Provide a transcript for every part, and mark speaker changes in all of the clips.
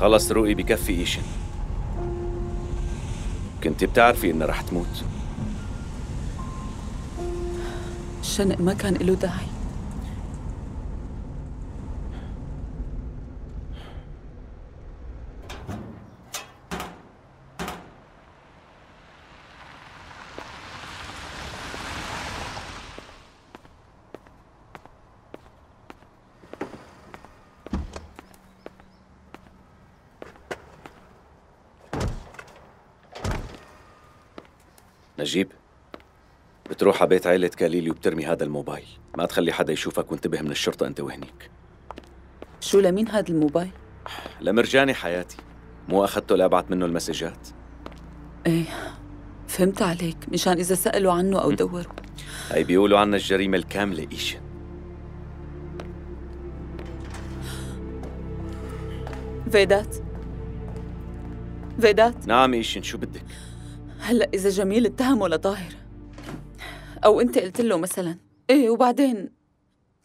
Speaker 1: خلص رؤي بكفي ايشن كنت بتعرفي انها رح تموت.
Speaker 2: الشنق ما كان له داعي.
Speaker 1: نجيب؟ بتروح على بيت عيلة كاليلي وبترمي هذا الموبايل. ما تخلي حدا يشوفك وانتبه من الشرطة انت وهنيك.
Speaker 2: شو لمين هذا الموبايل؟
Speaker 1: لمرجاني حياتي. مو أخذته لأبعت منه المسجات.
Speaker 2: إيه فهمت عليك. مشان إذا سألوا عنه أو دوروا.
Speaker 1: هي بيقولوا عنا الجريمة الكاملة إيشن.
Speaker 2: فيدات. فيدات.
Speaker 1: نعم إيشن شو بدك؟
Speaker 2: هلا إذا جميل اتهمه لطاهر أو أنت قلت له مثلا إيه وبعدين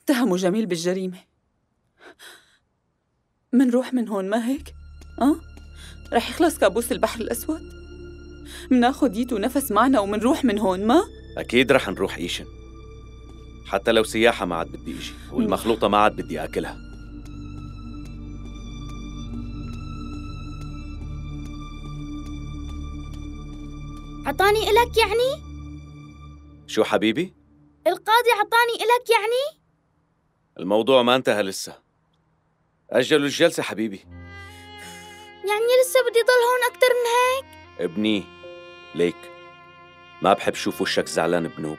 Speaker 2: اتهموا جميل بالجريمة منروح من هون ما هيك؟ أه؟ رح يخلص كابوس البحر الأسود؟ مناخد ييتو نفس معنا ومنروح من هون ما؟
Speaker 1: أكيد رح نروح إيشن حتى لو سياحة ما عاد بدي إجي والمخلوطة ما عاد بدي آكلها
Speaker 3: عطاني إلك يعني؟
Speaker 1: شو حبيبي؟
Speaker 3: القاضي عطاني إلك يعني؟
Speaker 1: الموضوع ما انتهى لسه أجلوا الجلسة حبيبي
Speaker 3: يعني لسه بدي ضل هون أكتر من هيك؟
Speaker 1: ابني ليك ما بحب شوف وشك زعلان بنوب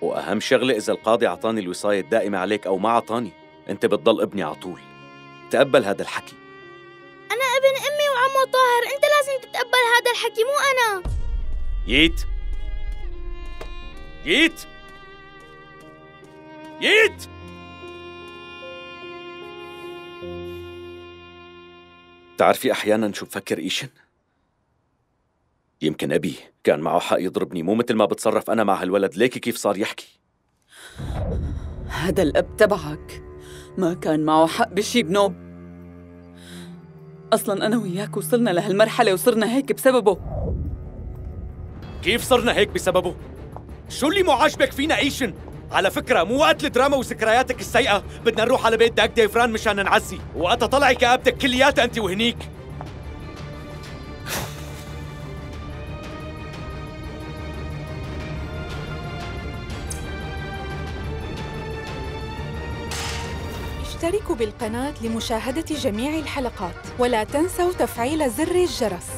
Speaker 1: وأهم شغلة إذا القاضي عطاني الوصاية الدائمة عليك أو ما عطاني أنت بتضل ابني على طول تقبل هذا الحكي
Speaker 3: أنا ابن أمي وعمو طاهر أنت لازم تتقبل هذا الحكي مو أنا
Speaker 1: ييت ييت ييت بتعرفي أحيانا شو بفكر إيشن؟ يمكن أبي كان معه حق يضربني مو مثل ما بتصرف أنا مع هالولد. ليكي كيف صار يحكي؟
Speaker 2: هذا الأب تبعك ما كان معه حق بشي بنوب أصلا أنا وياك وصلنا لهالمرحلة وصرنا هيك بسببه.
Speaker 1: كيف صرنا هيك بسببه؟ شو اللي مو عاجبك فينا ايشن؟ على فكرة مو وقت الدراما وذكرياتك السيئة. بدنا نروح على بيت داك ديفران مشان نعزي. وقتها طلعي كآبتك كلياتها انت وهنيك.
Speaker 4: اشتركوا بالقناة لمشاهدة جميع الحلقات. ولا تنسوا تفعيل زر الجرس.